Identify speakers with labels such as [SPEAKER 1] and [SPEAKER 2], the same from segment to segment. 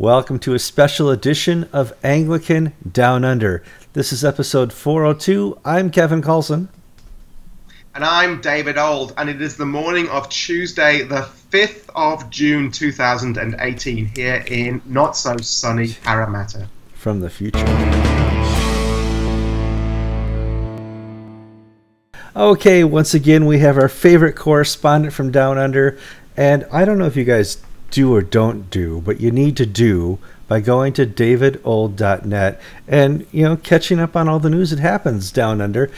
[SPEAKER 1] Welcome to a special edition of Anglican Down Under. This is episode 402. I'm Kevin Kallsen.
[SPEAKER 2] And I'm David Ould, and it is the morning of Tuesday, the 5th of June 2018, here in not so sunny Parramatta.
[SPEAKER 1] From the future. Okay, once again, we have our favorite correspondent from Down Under. And I don't know if you guys do or don't do, but you need to do by going to davidould.net and you know catching up on all the news that happens down under.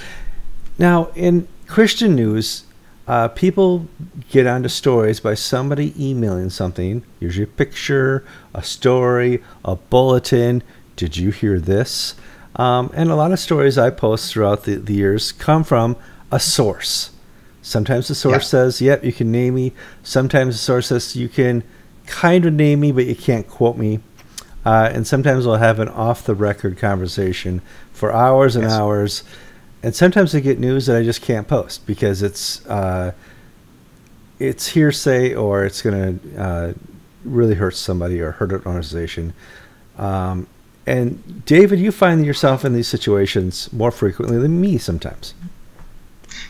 [SPEAKER 1] Now, in Christian news, uh, people get onto stories by somebody emailing something, usually a picture, a story, a bulletin. Did you hear this? Um, and a lot of stories I post throughout the, the years come from a source. Sometimes the source says, "Yep, you can name me." Sometimes the source says, "You can kind of name me, but you can't quote me." Uh, and sometimes we'll have an off-the-record conversation for hours and yes. hours. And sometimes I get news that I just can't post because it's uh, it's hearsay or it's going to uh, really hurt somebody or hurt an organization. Um, and David, you find yourself in these situations more frequently than me sometimes.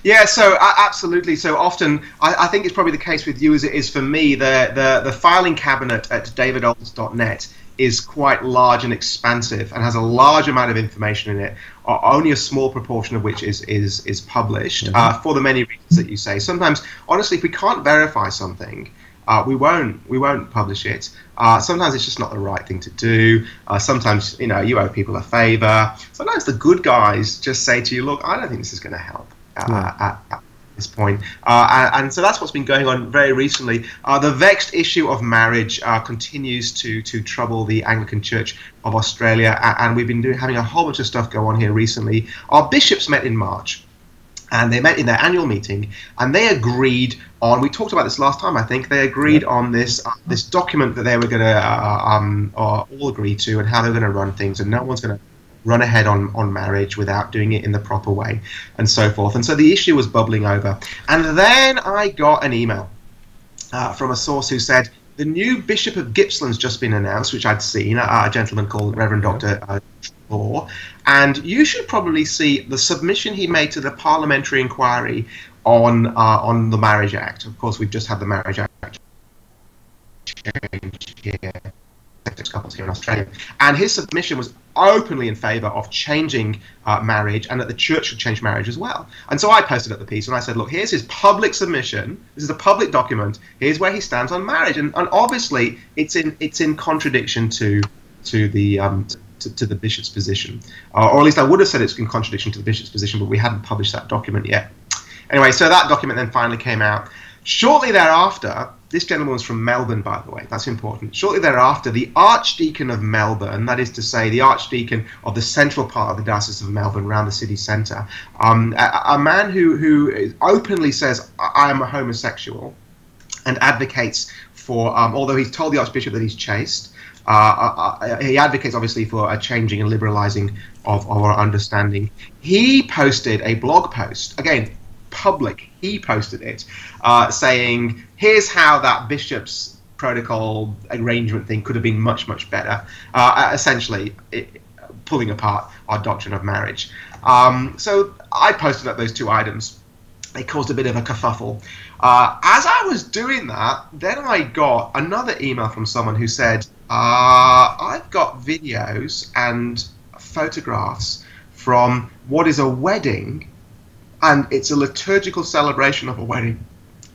[SPEAKER 2] Yeah, so uh, absolutely. So often, I, I, think it's probably the case with you as it is for me. The the, the filing cabinet at davidoulds.net is quite large and expansive and has a large amount of information in it. Only a small proportion of which is is is published mm-hmm. uh, for the many reasons that you say. Sometimes, honestly, if we can't verify something. Uh, we won't we won't publish it. Uh, sometimes it's just not the right thing to do. Uh, sometimes you know you owe people a favor. Sometimes the good guys just say to you, "Look, I don't think this is going to help." Uh, at, at, this point. Uh, and, and, so that's what's been going on very recently. Uh, the vexed issue of marriage uh, continues to to trouble the Anglican Church of Australia, and we've been doing, having a whole bunch of stuff go on here recently. Our bishops met in March and they met in their annual meeting and they agreed on we talked about this last time i think they agreed on this uh, this document that they were going to uh, um, uh, all agree to and how they're going to run things and no one's going to run ahead on, on marriage without doing it in the proper way, and so forth. And so the issue was bubbling over. And then I got an email uh, from a source who said, the new Bishop of Gippsland's just been announced, which I'd seen, a, a gentleman called Reverend Dr. Uh, Law, and you should probably see the submission he made to the parliamentary inquiry on uh, on the Marriage Act. Of course, we've just had the Marriage Act change here couples here in Australia. And his submission was openly in favour of changing uh, marriage and that the church should change marriage as well. And so I posted up the piece and I said, look, here's his public submission. This is a public document. Here's where he stands on marriage. And, and obviously, it's in it's in contradiction to to the um, to, to, the bishop's position, uh, or at least I would have said it's in contradiction to the bishop's position, but we hadn't published that document yet. Anyway, so that document then finally came out. Shortly thereafter, this gentleman was from Melbourne, by the way. That's important. Shortly thereafter, the Archdeacon of Melbourne, that is to say, the Archdeacon of the central part of the Diocese of Melbourne, around the city centre, um, a, a, man who, who openly says, I am a homosexual, and advocates for, um, although he's told the Archbishop that he's chaste, uh, uh, uh, he advocates obviously for a changing and liberalizing of, of our understanding. He posted a blog post, again, public. He posted it, uh, saying, "Here's how that bishop's protocol arrangement thing could have been much, much better." Uh, essentially, it, pulling apart our doctrine of marriage. Um, so I posted up those two items. It caused a bit of a kerfuffle. Uh, as I was doing that, then I got another email from someone who said, uh, "I've got videos and photographs." From what is a wedding and it's a liturgical celebration of a wedding.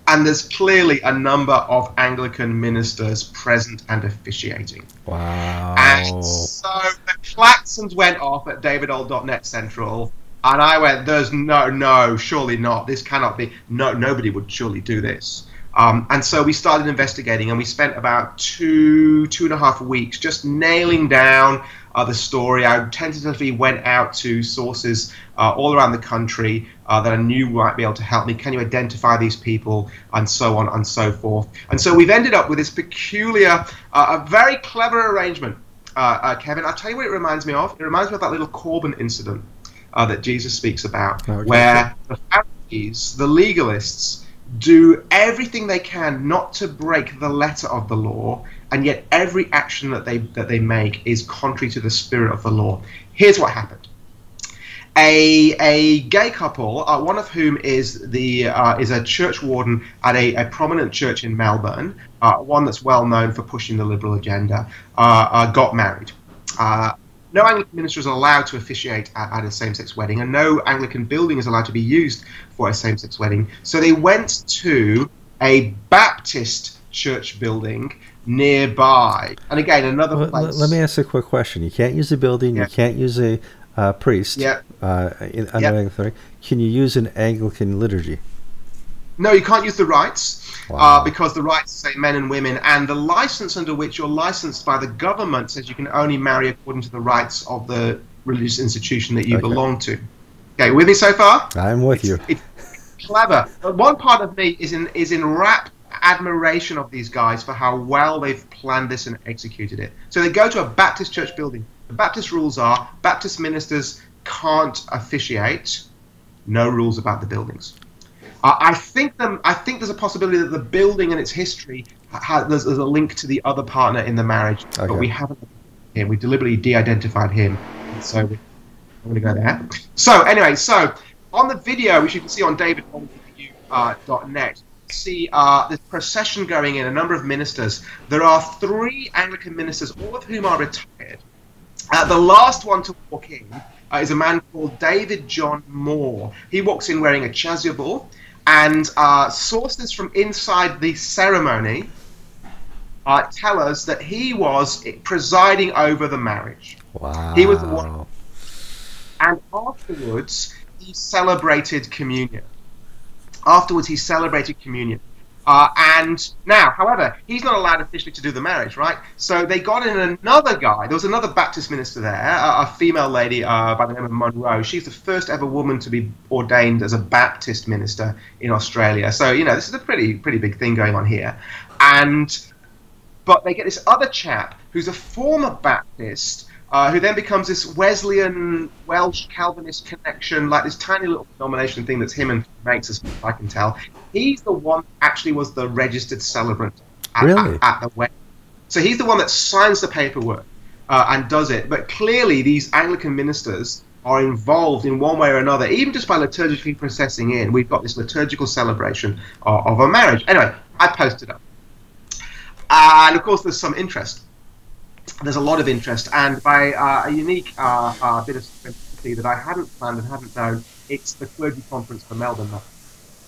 [SPEAKER 2] And there's clearly a number of Anglican ministers present and officiating.
[SPEAKER 1] Wow.
[SPEAKER 2] And so the klaxons went off at davidould.net central, and I went, there's no, no, surely not. This cannot be. No, nobody would surely do this. Um, and so we started investigating, and we spent about two, two and a half weeks just nailing down uh, the story. I tentatively went out to sources uh, all around the country uh, that I knew might be able to help me. Can you identify these people, and so on and so forth. And so we've ended up with this peculiar, uh, a very clever arrangement. Uh, uh, Kevin, I'll tell you what it reminds me of. It reminds me of that little Corban incident that Jesus speaks about, okay. where the Pharisees, the legalists, do everything they can not to break the letter of the law, and yet every action that they that they make is contrary to the spirit of the law. Here's what happened. A, a gay couple, uh, one of whom is the uh, is a church warden at a, a prominent church in Melbourne, uh, one that's well known for pushing the liberal agenda, uh, uh, got married. Uh, no Anglican minister is allowed to officiate at, at a same-sex wedding, and no Anglican building is allowed to be used for a same-sex wedding. So they went to a Baptist church building nearby. And again, another place.
[SPEAKER 1] Let me ask a quick question. You can't use a building. Yeah. You can't use a uh, priest.
[SPEAKER 2] Yeah.
[SPEAKER 1] Uh, in, under
[SPEAKER 2] Yeah.
[SPEAKER 1] Anglican, can you use an Anglican liturgy?
[SPEAKER 2] No, you can't use the rites
[SPEAKER 1] Wow.
[SPEAKER 2] uh, because the rites say men and women, and the license under which you're licensed by the government says you can only marry according to the rites of the religious institution that you
[SPEAKER 1] Okay.
[SPEAKER 2] belong to. Okay, with me so far?
[SPEAKER 1] I'm with you.
[SPEAKER 2] It's clever. But one part of me is in is in rapt admiration of these guys for how well they've planned this and executed it. So they go to a Baptist church building. The Baptist rules are Baptist ministers can't officiate. No rules about the buildings. Uh, I think them. I think there's a possibility that the building and its history ha- ha- there's, there's a link to the other partner in the marriage,
[SPEAKER 1] Okay.
[SPEAKER 2] but we haven't. Him. We deliberately de-identified him, so I'm going to go there. So anyway, so on the video, which you can see on davidholmview.net, see uh, this procession going in. A number of ministers. There are three Anglican ministers, all of whom are retired. Uh, the last one to walk in uh, is a man called David John Moore. He walks in wearing a chasuble, and uh, sources from inside the ceremony uh, tell us that he was presiding over the marriage.
[SPEAKER 1] Wow.
[SPEAKER 2] He was the one- And afterwards, he celebrated communion. Afterwards, he celebrated communion. Uh, and now, however, he's not allowed officially to do the marriage, right? So they got in another guy. There was another Baptist minister there, a, a female lady uh, by the name of Munro. She's the first ever woman to be ordained as a Baptist minister in Australia. So you know, this is a pretty pretty big thing going on here. And but they get this other chap who's a former Baptist. Uh, who then becomes this Wesleyan Welsh Calvinist connection, like this tiny little denomination thing that's him and makes, as I can tell. He's the one that actually was the registered celebrant at,
[SPEAKER 1] Really?
[SPEAKER 2] at, at the wedding. So he's the one that signs the paperwork uh, and does it. But clearly, these Anglican ministers are involved in one way or another, even just by liturgically processing in. We've got this liturgical celebration of, of a marriage. Anyway, I posted up. And of course, there's some interest. There's a lot of interest, and by uh, a unique uh, uh, bit of synchronicity that I hadn't planned and hadn't known, it's the clergy conference for Melbourne.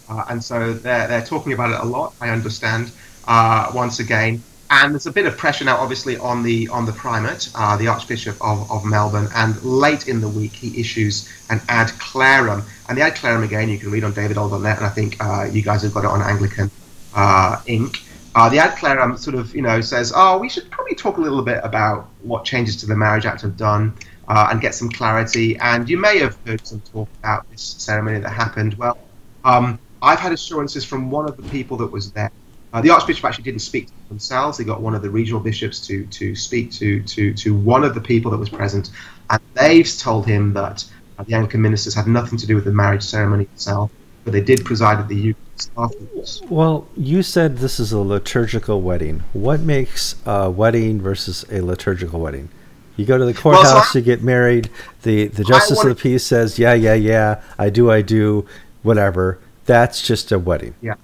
[SPEAKER 2] Uh, and so they're, they're talking about it a lot, I understand, uh, once again. And there's a bit of pressure now, obviously, on the on the primate, uh, the Archbishop of, of Melbourne. And late in the week, he issues an ad clerum. And the ad clerum, again, you can read on davidould.net, and I think uh, you guys have got it on Anglican uh, Ink. Uh, the ad clerum sort of, you know, says, oh, we should probably talk a little bit about what changes to the Marriage Act have done uh, and get some clarity. And you may have heard some talk about this ceremony that happened. Well, um, I've had assurances from one of the people that was there. Uh, the Archbishop actually didn't speak to themselves. They got one of the regional bishops to, to speak to, to, to one of the people that was present. And they've told him that uh, the Anglican ministers had nothing to do with the marriage ceremony itself, but they did preside at the Eucharist afterwards.
[SPEAKER 1] Well, you said this is a liturgical wedding. What makes a wedding versus a liturgical wedding? You go to the
[SPEAKER 2] Well, so
[SPEAKER 1] courthouse,
[SPEAKER 2] I-
[SPEAKER 1] you get married. The the justice
[SPEAKER 2] wanna-
[SPEAKER 1] of the peace says, "Yeah, yeah, yeah, I do, I do, whatever." That's just a wedding.
[SPEAKER 2] Yeah.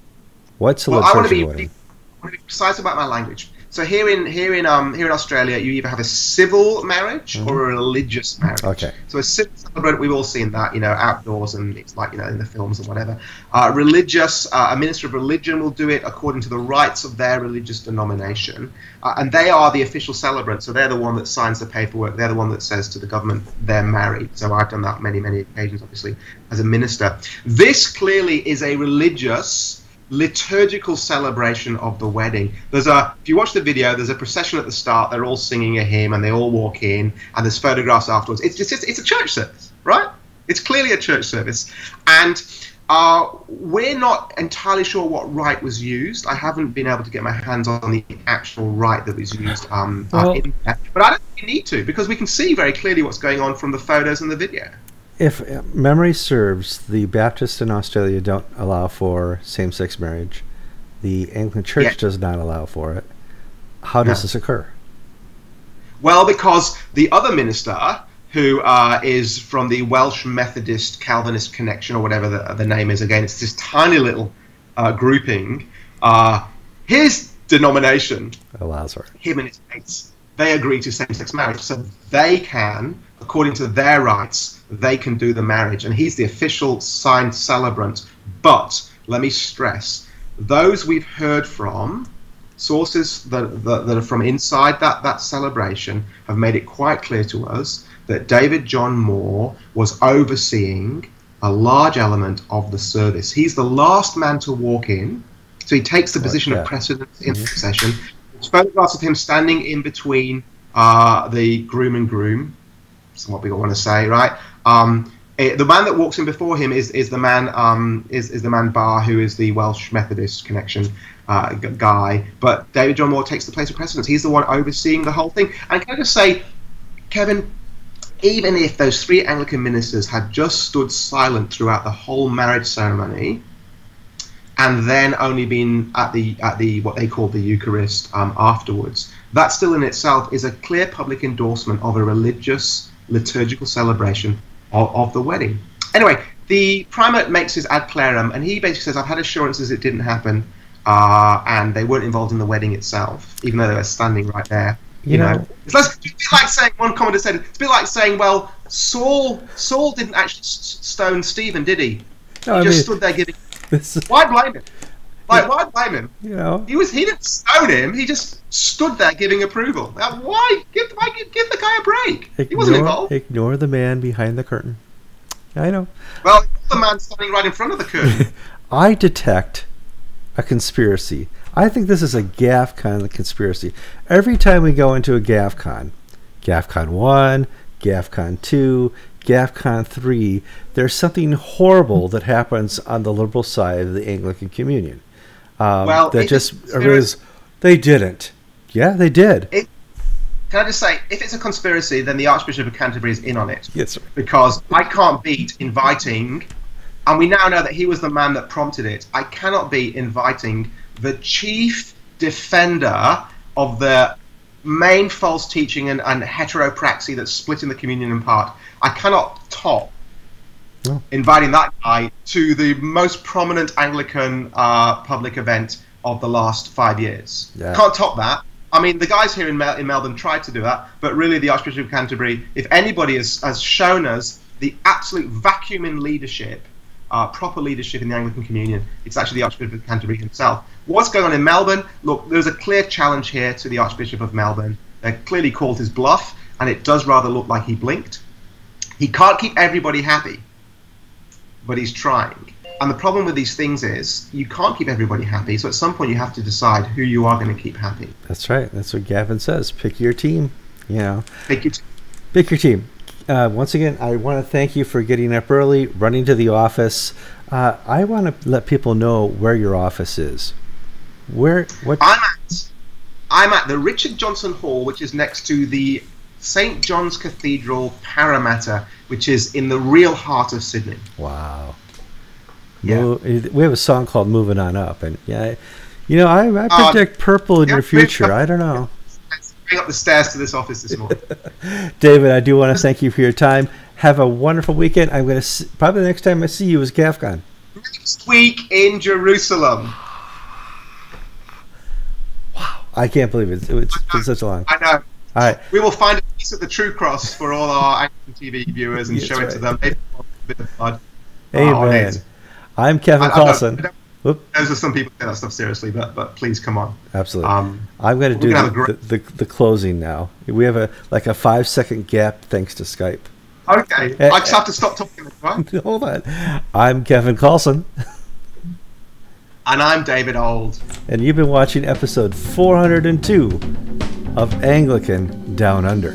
[SPEAKER 1] What's a
[SPEAKER 2] Well, I want to
[SPEAKER 1] liturgical
[SPEAKER 2] be,
[SPEAKER 1] wedding?
[SPEAKER 2] I want to be precise about my language. So here in here in um here in Australia, you either have a civil marriage or a religious marriage.
[SPEAKER 1] Mm-hmm. Okay.
[SPEAKER 2] So a civil celebrant, we've all seen that, you know, outdoors and it's like you know in the films and whatever. Uh, religious, uh, a minister of religion will do it according to the rites of their religious denomination, uh, and they are the official celebrant. So they're the one that signs the paperwork. They're the one that says to the government they're married. So I've done that many many occasions, obviously, as a minister. This clearly is a religious liturgical celebration of the wedding. There's a if you watch the video, there's a procession at the start. They're all singing a hymn and they all walk in, and there's photographs afterwards. It's just it's, it's a church service, right? It's clearly a church service, and uh, we're not entirely sure what rite was used. I haven't been able to get my hands on the actual rite that was used. Um, uh,
[SPEAKER 1] Well-
[SPEAKER 2] in there. but I don't think you need to because we can see very clearly what's going on from the photos and the video.
[SPEAKER 1] If memory serves, the Baptists in Australia don't allow for same-sex marriage. The Anglican Church
[SPEAKER 2] Yeah.
[SPEAKER 1] does not allow for it. How does
[SPEAKER 2] No.
[SPEAKER 1] this occur?
[SPEAKER 2] Well, because the other minister, who uh, is from the Welsh Methodist Calvinist Connection, or whatever the, the name is, again, it's this tiny little uh, grouping. Uh, his denomination,
[SPEAKER 1] Allows for it.
[SPEAKER 2] him and his mates, they agree to same-sex marriage, so they can, according to their rights, they can do the marriage, and he's the official signed celebrant. But let me stress, those we've heard from, sources that, that, that are from inside that, that celebration, have made it quite clear to us that David John Moore was overseeing a large element of the service. He's the last man to walk in, so he takes the position
[SPEAKER 1] that.
[SPEAKER 2] of precedence in mm-hmm. the procession. There's photographs of him standing in between uh, the groom and groom. That's what we want to say, right? Um, eh, the man that walks in before him is, is the man um, is, is the man Barr, who is the Welsh Methodist connection uh, guy. But David John Moore takes the place of precedence. He's the one overseeing the whole thing. And can I just say, Kevin, even if those three Anglican ministers had just stood silent throughout the whole marriage ceremony, and then only been at the at the what they call the Eucharist um, afterwards, that still in itself is a clear public endorsement of a religious liturgical celebration of, of the wedding. Anyway, the primate makes his ad clerum, and he basically says, "I've had assurances it didn't happen." Uh, and they weren't involved in the wedding itself, even though they were standing right there.
[SPEAKER 1] You
[SPEAKER 2] You,
[SPEAKER 1] know-
[SPEAKER 2] know, it's, like, it's a bit like saying one commentator said it's a bit like saying, "Well, Saul Saul didn't actually stone Stephen, did he? He
[SPEAKER 1] I
[SPEAKER 2] just
[SPEAKER 1] mean,
[SPEAKER 2] stood there giving.
[SPEAKER 1] This
[SPEAKER 2] Why blame him? Like, why blame him?
[SPEAKER 1] you know,
[SPEAKER 2] He was he didn't stone him. He just stood there giving approval. Now, why give why give, give the guy a break? he wasn't
[SPEAKER 1] ignore,
[SPEAKER 2] involved.
[SPEAKER 1] ignore the man behind the curtain. I know.
[SPEAKER 2] Well, the man standing right in front of the curtain.
[SPEAKER 1] I detect a conspiracy. I think this is a GAFCON conspiracy. Every time we go into a GAFCON, GAFCON 1, GAFCON 2, GAFCON 3, there's something horrible that happens on the liberal side of the Anglican Communion. Um,
[SPEAKER 2] Well,
[SPEAKER 1] that just arose, they didn't. Yeah, they did.
[SPEAKER 2] It- Can I just say, if it's a conspiracy, then the Archbishop of Canterbury is in on it.
[SPEAKER 1] Yes. sir.
[SPEAKER 2] because I can't beat inviting, and we now know that he was the man that prompted it. I cannot beat inviting the chief defender of the main false teaching and, and heteropraxy that's splitting the communion in part. I cannot top
[SPEAKER 1] No.
[SPEAKER 2] inviting that guy to the most prominent Anglican uh, public event of the last five years.
[SPEAKER 1] Yeah.
[SPEAKER 2] Can't top that. I mean, the guys here in, Mel- in Melbourne tried to do that, but really, the Archbishop of Canterbury, if anybody has, has shown us the absolute vacuum in leadership, uh, proper leadership in the Anglican Communion, it's actually the Archbishop of Canterbury himself. What's going on in Melbourne? Look, there's a clear challenge here to the Archbishop of Melbourne. They clearly called his bluff, and it does rather look like he blinked. He can't keep everybody happy, but he's trying. And the problem with these things is you can't keep everybody happy, so at some point you have to decide who you are going to keep happy.
[SPEAKER 1] That's right. That's what Gavin says. Pick your team. You know,
[SPEAKER 2] Pick it.
[SPEAKER 1] pick your team. Uh, once again, I want to thank you for getting up early, running to the office. Uh, I want to let people know where your office is. Where? What?
[SPEAKER 2] I'm at I'm at the Richard Johnson Hall, which is next to the St John's Cathedral Parramatta, which is in the real heart of Sydney.
[SPEAKER 1] Wow.
[SPEAKER 2] Yeah.
[SPEAKER 1] Mo- we have a song called "Moving On Up," and yeah, you know, I, I
[SPEAKER 2] Uh,
[SPEAKER 1] predict purple in
[SPEAKER 2] yeah,
[SPEAKER 1] your future. I don't know,
[SPEAKER 2] bring up the stairs to this office this morning.
[SPEAKER 1] David. I do want to thank you for your time. Have a wonderful weekend. I'm going to probably the next time I see you is GAFCON.
[SPEAKER 2] Next week in Jerusalem.
[SPEAKER 1] I can't believe it. It's been such a long.
[SPEAKER 2] I know.
[SPEAKER 1] All right.
[SPEAKER 2] We will find a piece of the true cross for all our Anglican TV viewers and
[SPEAKER 1] Yes,
[SPEAKER 2] show it to them. Maybe a bit of blood.
[SPEAKER 1] Amen.
[SPEAKER 2] it.
[SPEAKER 1] I'm Kevin
[SPEAKER 2] I- I don't-
[SPEAKER 1] Kallsen.
[SPEAKER 2] I don't- Those are some people who take that stuff seriously, but but please come on.
[SPEAKER 1] Absolutely.
[SPEAKER 2] Um,
[SPEAKER 1] I'm going to do the,
[SPEAKER 2] a
[SPEAKER 1] the, the, the closing now. We have a like a five second gap thanks to Skype.
[SPEAKER 2] okay,
[SPEAKER 1] Eh,
[SPEAKER 2] I just have to stop talking. Right?
[SPEAKER 1] Hold on. I'm Kevin Kallsen,
[SPEAKER 2] And I'm David Ould.
[SPEAKER 1] and you've been watching episode 402 of Anglican Down Under.